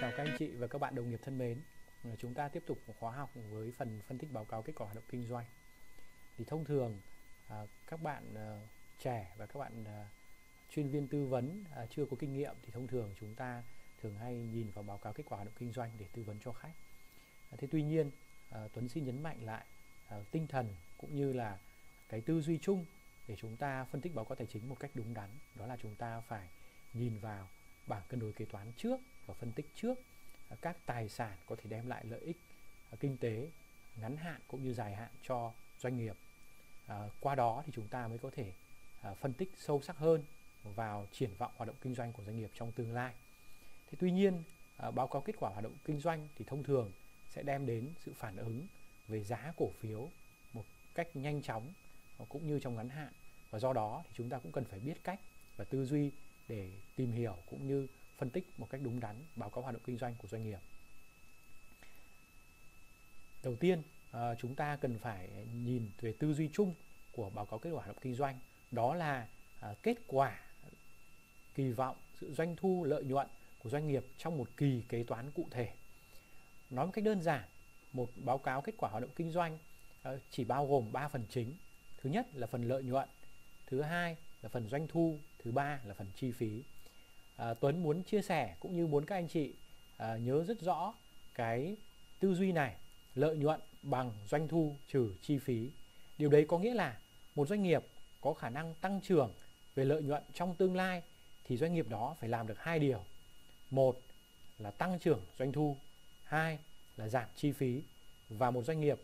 Chào các anh chị và các bạn đồng nghiệp thân mến. Ờ, chúng ta tiếp tục một khóa học với phần phân tích báo cáo kết quả hoạt động kinh doanh. Thì thông thường à, các bạn ờ, trẻ và các bạn à, chuyên viên tư vấn à, chưa có kinh nghiệm thì thông thường chúng ta thường hay nhìn vào báo cáo kết quả hoạt động kinh doanh để tư vấn cho khách. Thế tuy nhiên Tuấn xin nhấn mạnh lại tinh thần cũng như là cái tư duy chung để chúng ta phân tích báo cáo tài chính một cách đúng đắn, đó là chúng ta phải nhìn vào bảng cân đối kế toán trước và phân tích trước à, các tài sản có thể đem lại lợi ích à, kinh tế ngắn hạn cũng như dài hạn cho doanh nghiệp. À, qua đó thì chúng ta mới có thể à, phân tích sâu sắc hơn vào triển vọng hoạt động kinh doanh của doanh nghiệp trong tương lai. Thế tuy nhiên à, báo cáo kết quả hoạt động kinh doanh thì thông thường sẽ đem đến sự phản ứng về giá cổ phiếu một cách nhanh chóng cũng như trong ngắn hạn và do đó thì chúng ta cũng cần phải biết cách và tư duy để tìm hiểu cũng như phân tích một cách đúng đắn báo cáo hoạt động kinh doanh của doanh nghiệp. Đầu tiên, à, chúng ta cần phải nhìn về tư duy chung của báo cáo kết quả hoạt động kinh doanh, đó là à, kết quả kỳ vọng sự doanh thu lợi nhuận của doanh nghiệp trong một kỳ kế toán cụ thể. Nói một cách đơn giản, một báo cáo kết quả hoạt động kinh doanh à, chỉ bao gồm 3 phần chính. Thứ nhất là phần lợi nhuận, thứ hai là phần doanh thu, thứ ba là phần chi phí. À, Tuấn muốn chia sẻ cũng như muốn các anh chị à, nhớ rất rõ cái tư duy này lợi nhuận bằng doanh thu trừ chi phí. Điều đấy có nghĩa là một doanh nghiệp có khả năng tăng trưởng về lợi nhuận trong tương lai thì doanh nghiệp đó phải làm được hai điều. Một là tăng trưởng doanh thu, hai là giảm chi phí và một doanh nghiệp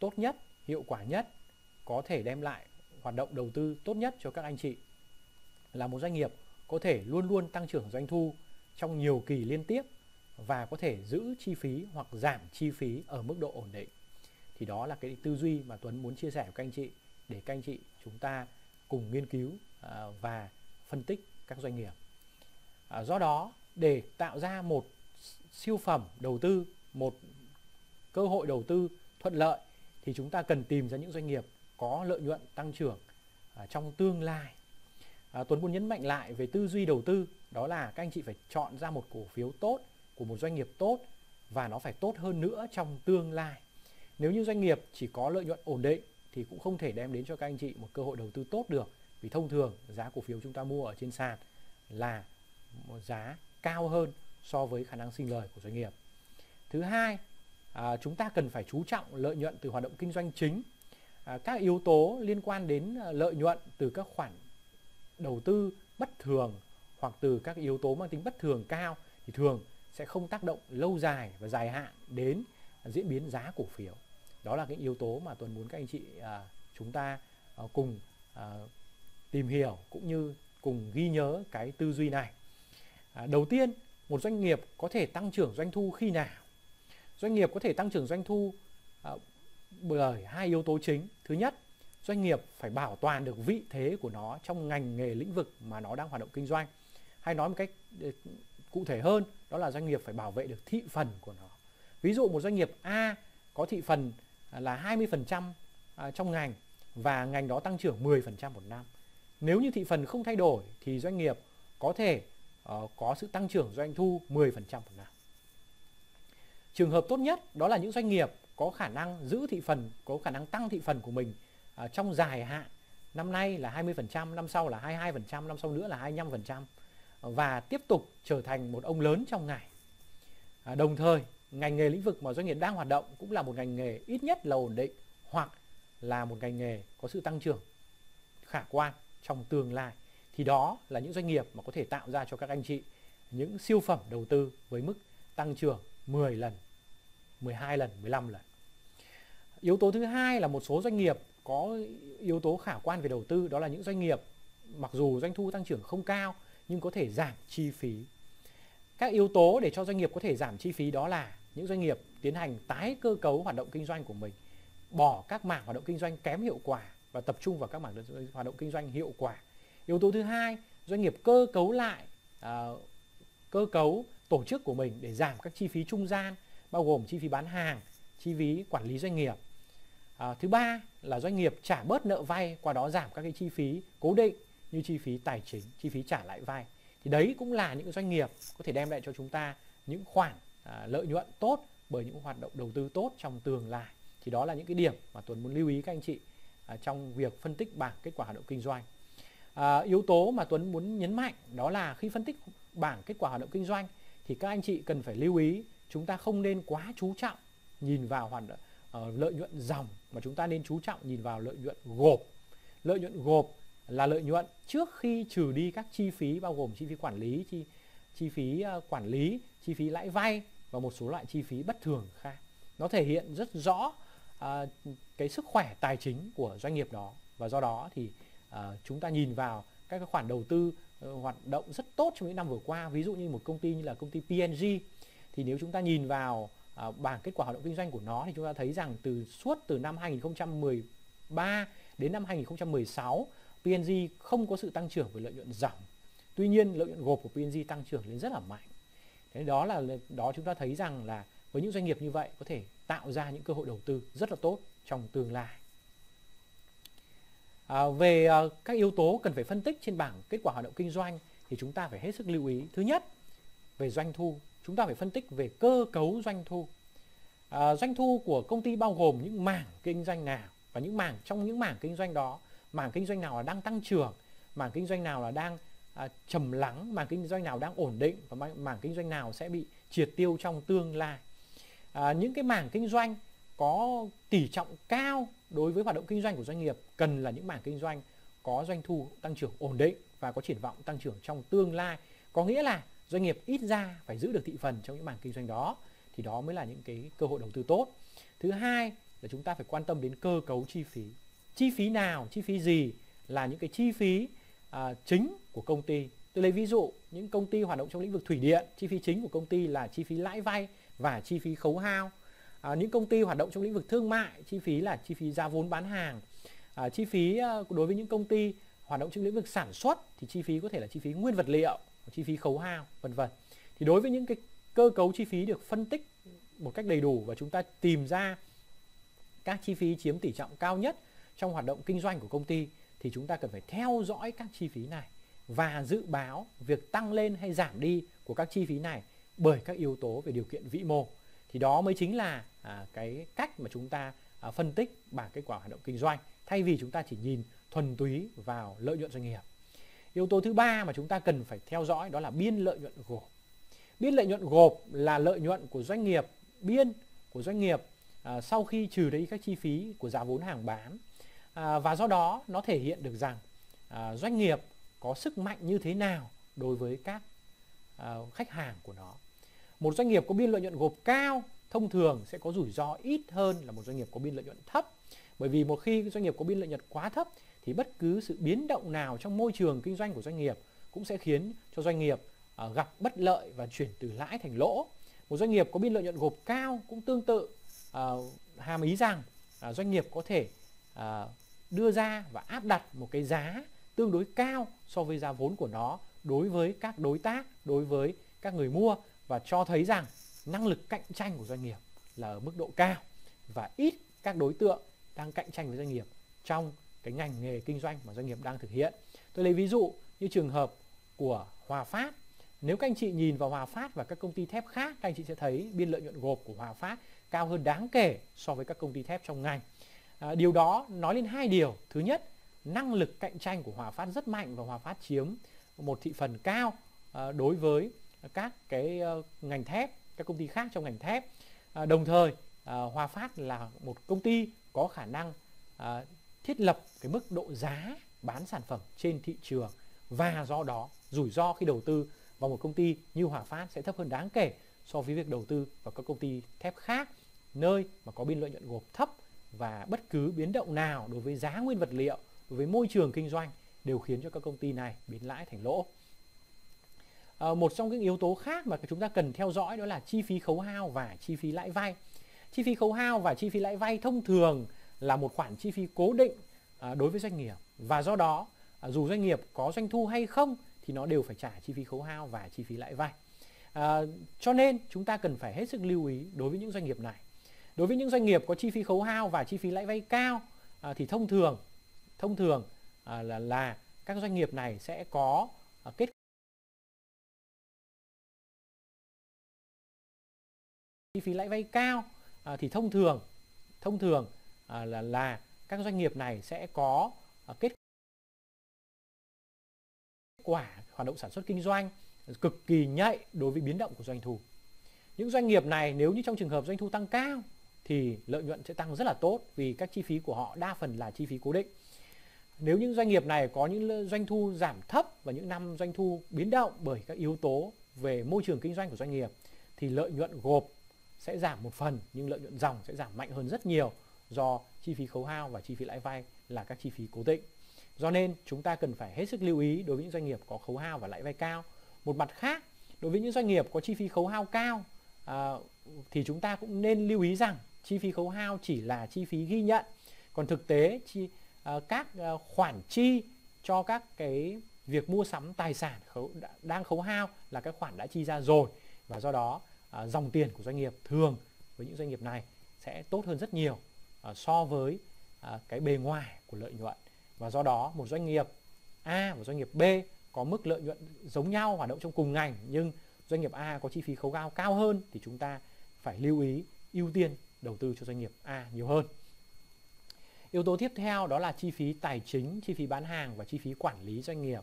tốt nhất, hiệu quả nhất có thể đem lại hoạt động đầu tư tốt nhất cho các anh chị là một doanh nghiệp có thể luôn luôn tăng trưởng doanh thu trong nhiều kỳ liên tiếp và có thể giữ chi phí hoặc giảm chi phí ở mức độ ổn định. Thì đó là cái tư duy mà Tuấn muốn chia sẻ với các anh chị để các anh chị chúng ta cùng nghiên cứu à, và phân tích các doanh nghiệp. À, do đó để tạo ra một siêu phẩm đầu tư, một cơ hội đầu tư thuận lợi thì chúng ta cần tìm ra những doanh nghiệp có lợi nhuận tăng trưởng à, trong tương lai à, Tuấn muốn nhấn mạnh lại về tư duy đầu tư đó là các anh chị phải chọn ra một cổ phiếu tốt của một doanh nghiệp tốt và nó phải tốt hơn nữa trong tương lai. Nếu như doanh nghiệp chỉ có lợi nhuận ổn định thì cũng không thể đem đến cho các anh chị một cơ hội đầu tư tốt được. Vì thông thường giá cổ phiếu chúng ta mua ở trên sàn là một giá cao hơn so với khả năng sinh lời của doanh nghiệp. Thứ hai à, chúng ta cần phải chú trọng lợi nhuận từ hoạt động kinh doanh chính. À, các yếu tố liên quan đến à, lợi nhuận từ các khoản đầu tư bất thường hoặc từ các yếu tố mang tính bất thường cao thì thường sẽ không tác động lâu dài và dài hạn đến diễn biến giá cổ phiếu. Đó là cái yếu tố mà tuần muốn các anh chị à, chúng ta à, cùng à, tìm hiểu cũng như cùng ghi nhớ cái tư duy này. À, đầu tiên một doanh nghiệp có thể tăng trưởng doanh thu khi nào? Doanh nghiệp có thể tăng trưởng doanh thu à, bởi hai yếu tố chính. Thứ nhất doanh nghiệp phải bảo toàn được vị thế của nó trong ngành nghề lĩnh vực mà nó đang hoạt động kinh doanh. Hay nói một cách ờ, cụ thể hơn đó là doanh nghiệp phải bảo vệ được thị phần của nó. Ví dụ một doanh nghiệp A có thị phần à, là 20% à, trong ngành và ngành đó tăng trưởng 10% một năm. Nếu như thị phần không thay đổi thì doanh nghiệp có thể uh, có sự tăng trưởng doanh thu 10% một năm. Trường hợp tốt nhất đó là những doanh nghiệp có khả năng giữ thị phần có khả năng tăng thị phần của mình à, trong dài hạn năm nay là 20%, năm sau là 22%, năm sau nữa là 25% ờ, và tiếp tục trở thành một ông lớn trong ngành. À, đồng thời, ngành nghề lĩnh vực mà doanh nghiệp đang hoạt động cũng là một ngành nghề ít nhất là ổn định hoặc là một ngành nghề có sự tăng trưởng khả quan trong tương lai. Thì đó là những doanh nghiệp mà có thể tạo ra cho các anh chị những siêu phẩm đầu tư với mức tăng trưởng 10 lần, 12 lần, 15 lần. Yếu tố thứ hai là một số doanh nghiệp có yếu tố khả quan về đầu tư đó là những doanh nghiệp mặc dù doanh thu tăng trưởng không cao nhưng có thể giảm chi phí. Các yếu tố để cho doanh nghiệp có thể giảm chi phí đó là những doanh nghiệp tiến hành tái cơ cấu hoạt động kinh doanh của mình, bỏ các mảng hoạt động kinh doanh kém hiệu quả và tập trung vào các mảng hoạt động kinh doanh hiệu quả. Yếu tố thứ hai, doanh nghiệp cơ cấu lại uh, cơ cấu tổ chức của mình để giảm các chi phí trung gian bao gồm chi phí bán hàng, chi phí quản lý doanh nghiệp À, thứ ba là doanh nghiệp trả bớt nợ vay qua đó giảm các cái chi phí cố định như chi phí tài chính, chi phí trả lại vay. Thì đấy cũng là những doanh nghiệp có thể đem lại cho chúng ta những khoản à, lợi nhuận tốt bởi những hoạt động đầu tư tốt trong tương lai thì đó là những cái điểm mà Tuấn muốn lưu ý các anh chị à, trong việc phân tích bảng kết quả hoạt động kinh doanh à, yếu tố mà Tuấn muốn nhấn mạnh đó là khi phân tích bảng kết quả hoạt động kinh doanh thì các anh chị cần phải lưu ý chúng ta không nên quá chú trọng nhìn vào hoạt động uh, lợi nhuận dòng mà chúng ta nên chú trọng nhìn vào lợi nhuận gộp. Lợi nhuận gộp là lợi nhuận trước khi trừ đi các chi phí bao gồm chi phí quản lý chi chi phí uh, quản lý chi phí lãi vay và một số loại chi phí bất thường khác. Nó thể hiện rất rõ uh, cái sức khỏe tài chính của doanh nghiệp đó và do đó thì uh, chúng ta nhìn vào các cái khoản đầu tư uh, hoạt động rất tốt trong những năm vừa qua. Ví dụ như một công ty như là công ty PNG thì nếu chúng ta nhìn vào Ờ, bảng kết quả hoạt động kinh doanh của nó thì chúng ta thấy rằng từ suốt từ năm 2013 đến năm 2016 PNG không có sự tăng trưởng về lợi nhuận dòng tuy nhiên lợi nhuận gộp của PNG tăng trưởng lên rất là mạnh. Thế đó là đó chúng ta thấy rằng là với những doanh nghiệp như vậy có thể tạo ra những cơ hội đầu tư rất là tốt trong tương lai. À, về à, các yếu tố cần phải phân tích trên bảng kết quả hoạt động kinh doanh thì chúng ta phải hết sức lưu ý. Thứ nhất về doanh thu chúng ta phải phân tích về cơ cấu doanh thu. À, doanh thu của công ty bao gồm những mảng kinh doanh nào và những mảng trong những mảng kinh doanh đó mảng kinh doanh nào là đang tăng trưởng mảng kinh doanh nào là đang à, trầm lắng mảng kinh doanh nào đang ổn định và mảng kinh doanh nào sẽ bị triệt tiêu trong tương lai. À, những cái mảng kinh doanh có tỷ trọng cao đối với hoạt động kinh doanh của doanh nghiệp cần là những mảng kinh doanh có doanh thu tăng trưởng ổn định và có triển vọng tăng trưởng trong tương lai. Có nghĩa là doanh nghiệp ít ra phải giữ được thị phần trong những mảng kinh doanh đó thì đó mới là những cái cơ hội đầu tư tốt. Thứ hai là chúng ta phải quan tâm đến cơ cấu chi phí. Chi phí nào chi phí gì là những cái chi phí à, chính của công ty? Tôi lấy ví dụ những công ty hoạt động trong lĩnh vực thủy điện chi phí chính của công ty là chi phí lãi vay và chi phí khấu hao. À, những công ty hoạt động trong lĩnh vực thương mại chi phí là chi phí ra vốn bán hàng. À, chi phí à, đối với những công ty hoạt động trong lĩnh vực sản xuất thì chi phí có thể là chi phí nguyên vật liệu chi phí khấu hao vân vân. Thì đối với những cái cơ cấu chi phí được phân tích một cách đầy đủ và chúng ta tìm ra các chi phí chiếm tỷ trọng cao nhất trong hoạt động kinh doanh của công ty thì chúng ta cần phải theo dõi các chi phí này và dự báo việc tăng lên hay giảm đi của các chi phí này bởi các yếu tố về điều kiện vĩ mô. Thì đó mới chính là à, cái cách mà chúng ta à, phân tích bảng kết quả hoạt động kinh doanh thay vì chúng ta chỉ nhìn thuần túy vào lợi nhuận doanh nghiệp yếu tố thứ ba mà chúng ta cần phải theo dõi đó là biên lợi nhuận gộp. Biên lợi nhuận gộp là lợi nhuận của doanh nghiệp biên của doanh nghiệp à, sau khi trừ đi các chi phí của giá vốn hàng bán. À, và do đó nó thể hiện được rằng à, doanh nghiệp có sức mạnh như thế nào đối với các à, khách hàng của nó. Một doanh nghiệp có biên lợi nhuận gộp cao thông thường sẽ có rủi ro ít hơn là một doanh nghiệp có biên lợi nhuận thấp. Bởi vì một khi doanh nghiệp có biên lợi nhuận quá thấp thì bất cứ sự biến động nào trong môi trường kinh doanh của doanh nghiệp cũng sẽ khiến cho doanh nghiệp à, gặp bất lợi và chuyển từ lãi thành lỗ. Một doanh nghiệp có biên lợi nhuận gộp cao cũng tương tự à, hàm ý rằng à, doanh nghiệp có thể đưa ra và áp đặt một cái giá tương đối cao so với giá vốn của nó đối với các đối tác, đối với các người mua và cho thấy rằng năng lực cạnh tranh của doanh nghiệp là ở mức độ cao và ít các đối tượng đang cạnh tranh với doanh nghiệp trong cái ngành nghề kinh doanh mà doanh nghiệp đang thực hiện. Tôi lấy ví dụ như trường hợp của Hòa Phát. Nếu các anh chị nhìn vào Hòa Phát và các công ty thép khác, các anh chị sẽ thấy biên lợi nhuận gộp của Hòa Phát cao hơn đáng kể so với các công ty thép trong ngành. À, điều đó nói lên hai điều. Thứ nhất, năng lực cạnh tranh của Hòa Phát rất mạnh và Hòa Phát chiếm một thị phần cao à, đối với các cái uh, ngành thép, các công ty khác trong ngành thép. À, đồng thời, à, Hòa Phát là một công ty có khả năng à, thiết lập cái mức độ giá bán sản phẩm trên thị trường và do đó rủi ro khi đầu tư vào một công ty như Hòa Phát sẽ thấp hơn đáng kể so với việc đầu tư vào các công ty thép khác nơi mà có biên lợi nhuận gộp thấp và bất cứ biến động nào đối với giá nguyên vật liệu, đối với môi trường kinh doanh đều khiến cho các công ty này biến lãi thành lỗ. À, một trong những yếu tố khác mà chúng ta cần theo dõi đó là chi phí khấu hao và chi phí lãi vay. Chi phí khấu hao và chi phí lãi vay thông thường là một khoản chi phí cố định à, đối với doanh nghiệp và do đó à, dù doanh nghiệp có doanh thu hay không thì nó đều phải trả chi phí khấu hao và chi phí lãi vay. À, cho nên chúng ta cần phải hết sức lưu ý đối với những doanh nghiệp này. Đối với những doanh nghiệp có chi phí khấu hao và chi phí lãi vay cao à, thì thông thường thông thường à, là là các doanh nghiệp này sẽ có à, kết chi phí lãi vay cao à, thì thông thường thông thường à, là là các doanh nghiệp này sẽ có à, kết quả hoạt động sản xuất kinh doanh cực kỳ nhạy đối với biến động của doanh thu. Những doanh nghiệp này nếu như trong trường hợp doanh thu tăng cao thì lợi nhuận sẽ tăng rất là tốt vì các chi phí của họ đa phần là chi phí cố định. Nếu những doanh nghiệp này có những doanh thu giảm thấp và những năm doanh thu biến động bởi các yếu tố về môi trường kinh doanh của doanh nghiệp thì lợi nhuận gộp sẽ giảm một phần nhưng lợi nhuận dòng sẽ giảm mạnh hơn rất nhiều do chi phí khấu hao và chi phí lãi vay là các chi phí cố định. Do nên chúng ta cần phải hết sức lưu ý đối với những doanh nghiệp có khấu hao và lãi vay cao. Một mặt khác, đối với những doanh nghiệp có chi phí khấu hao cao à, thì chúng ta cũng nên lưu ý rằng chi phí khấu hao chỉ là chi phí ghi nhận. Còn thực tế chi à, các à, khoản chi cho các cái việc mua sắm tài sản khấu, đang khấu hao là các khoản đã chi ra rồi và do đó à, dòng tiền của doanh nghiệp thường với những doanh nghiệp này sẽ tốt hơn rất nhiều À, so với à, cái bề ngoài của lợi nhuận và do đó một doanh nghiệp A và doanh nghiệp B có mức lợi nhuận giống nhau hoạt động trong cùng ngành nhưng doanh nghiệp A có chi phí khấu hao cao hơn thì chúng ta phải lưu ý ưu tiên đầu tư cho doanh nghiệp A nhiều hơn. Yếu tố tiếp theo đó là chi phí tài chính, chi phí bán hàng và chi phí quản lý doanh nghiệp.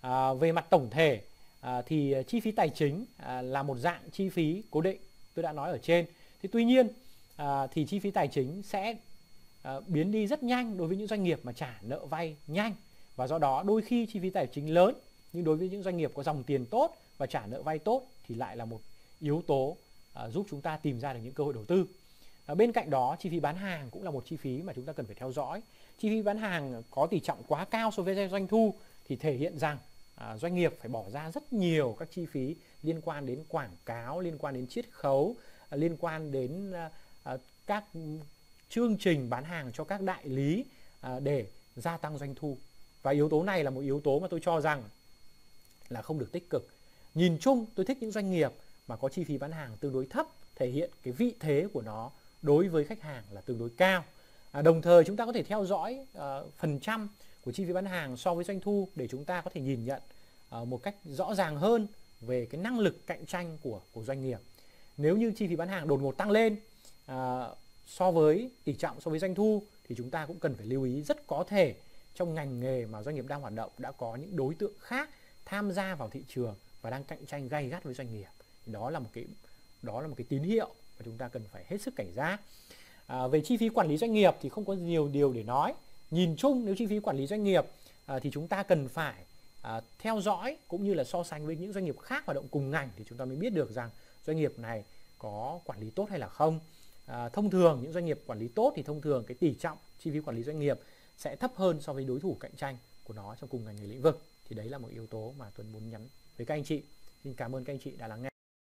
À, về mặt tổng thể à, thì chi phí tài chính à, là một dạng chi phí cố định tôi đã nói ở trên. thế tuy nhiên à, thì chi phí tài chính sẽ à, biến đi rất nhanh đối với những doanh nghiệp mà trả nợ vay nhanh và do đó đôi khi chi phí tài chính lớn nhưng đối với những doanh nghiệp có dòng tiền tốt và trả nợ vay tốt thì lại là một yếu tố à, giúp chúng ta tìm ra được những cơ hội đầu tư. À, bên cạnh đó chi phí bán hàng cũng là một chi phí mà chúng ta cần phải theo dõi. Chi phí bán hàng có tỷ trọng quá cao so với doanh thu thì thể hiện rằng à, doanh nghiệp phải bỏ ra rất nhiều các chi phí liên quan đến quảng cáo, liên quan đến chiết khấu, à, liên quan đến à, Ờ, các chương trình bán hàng cho các đại lý ờ, để gia tăng doanh thu. Và yếu tố này là một yếu tố mà tôi cho rằng là không được tích cực. Nhìn chung tôi thích những doanh nghiệp mà có chi phí bán hàng tương đối thấp thể hiện cái vị thế của nó đối với khách hàng là tương đối cao. À, đồng thời chúng ta có thể theo dõi uh, phần trăm của chi phí bán hàng so với doanh thu để chúng ta có thể nhìn nhận uh, một cách rõ ràng hơn về cái năng lực cạnh tranh của của doanh nghiệp. Nếu như chi phí bán hàng đột ngột tăng lên À, so với tỷ trọng so với doanh thu thì chúng ta cũng cần phải lưu ý rất có thể trong ngành nghề mà doanh nghiệp đang hoạt động đã có những đối tượng khác tham gia vào thị trường và đang cạnh tranh gay gắt với doanh nghiệp. Đó là một cái đó là một cái tín hiệu mà chúng ta cần phải hết sức cảnh giác. À, về chi phí quản lý doanh nghiệp thì không có nhiều điều để nói. Nhìn chung nếu chi phí quản lý doanh nghiệp à, thì chúng ta cần phải à, theo dõi cũng như là so sánh với những doanh nghiệp khác hoạt động cùng ngành thì chúng ta mới biết được rằng doanh nghiệp này có quản lý tốt hay là không. À, thông thường những doanh nghiệp quản lý tốt thì thông thường cái tỷ trọng chi phí quản lý doanh nghiệp sẽ thấp hơn so với đối thủ cạnh tranh của nó trong cùng ngành nghề lĩnh vực. Thì đấy là một yếu tố mà Tuấn muốn nhắn với các anh chị. Xin cảm ơn các anh chị đã lắng nghe.